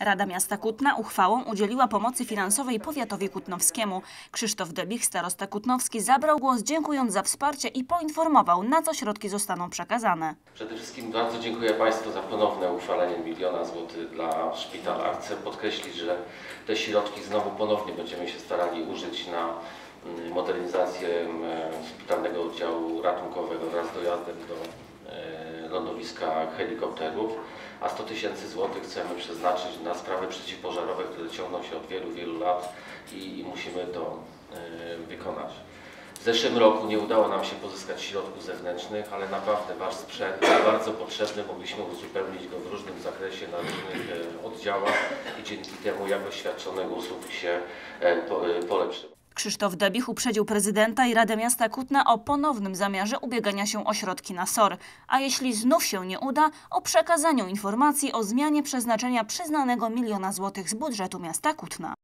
Rada Miasta Kutna uchwałą udzieliła pomocy finansowej powiatowi kutnowskiemu. Krzysztof Debich, starosta kutnowski, zabrał głos dziękując za wsparcie i poinformował, na co środki zostaną przekazane. Przede wszystkim bardzo dziękuję Państwu za ponowne uchwalenie miliona złotych dla szpitala. Chcę podkreślić, że te środki znowu ponownie będziemy się starali użyć na mm, modernizację mm, szpitalnego oddziału ratunkowego wraz z dojazdem do e, lądowiska helikopterów, a 100 tysięcy złotych chcemy przeznaczyć na sprawy przeciwpożarowe, które ciągną się od wielu, wielu lat i, i musimy to e, wykonać. W zeszłym roku nie udało nam się pozyskać środków zewnętrznych, ale naprawdę Wasz sprzęt był bardzo potrzebny. Mogliśmy uzupełnić go w różnym zakresie na różnych e, oddziałach i dzięki temu jakość świadczonych usług się e, e, polepszyła. Krzysztof Debich uprzedził prezydenta i Radę Miasta Kutna o ponownym zamiarze ubiegania się o środki na SOR, a jeśli znów się nie uda, o przekazaniu informacji o zmianie przeznaczenia przyznanego miliona złotych z budżetu miasta Kutna.